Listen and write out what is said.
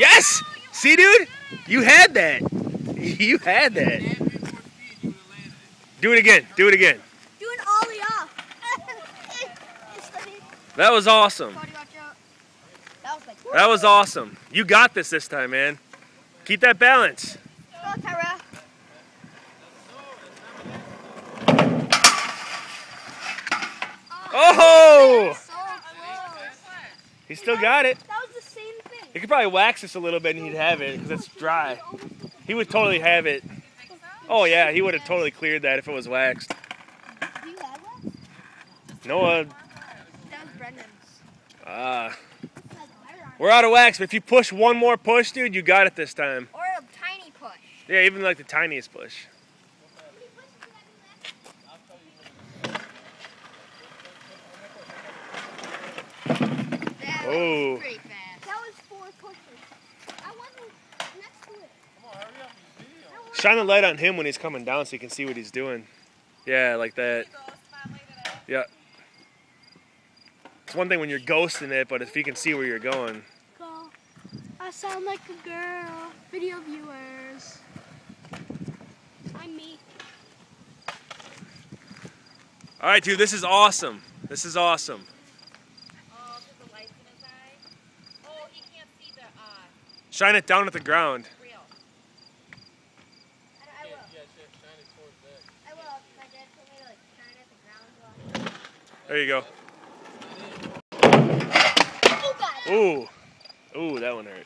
Yes! See, dude? You had that. You had that. Do it again. Do it again. Do an ollie off. That was awesome. Cody, watch out. That was like. That was awesome. You got this this time, man. Keep that balance. Oh! He still got it. That was the same thing. He could probably wax this a little bit and he'd have it because it's dry. He would totally have it. Oh yeah, he would have totally cleared that if it was waxed. Do you have one? Noah, That was Brendan's. uh, we're out of wax, but if you push one more push, dude, you got it this time. Or a tiny push. Yeah, even like the tiniest push. Oh. Shine the light on him when he's coming down so you can see what he's doing. Yeah, like that. Yeah. It's one thing when you're ghosting it, but if you can see where you're going. I sound like a girl. Video viewers. I'm me. All right, dude, this is awesome. This is awesome. Oh, there's the lights in his eye. Oh, he can't see the uh, Shine it down at the ground. reel. I, I will. I will. My dad told me to like shine at the ground. There you go. Oh Ooh. Ooh, that one hurt.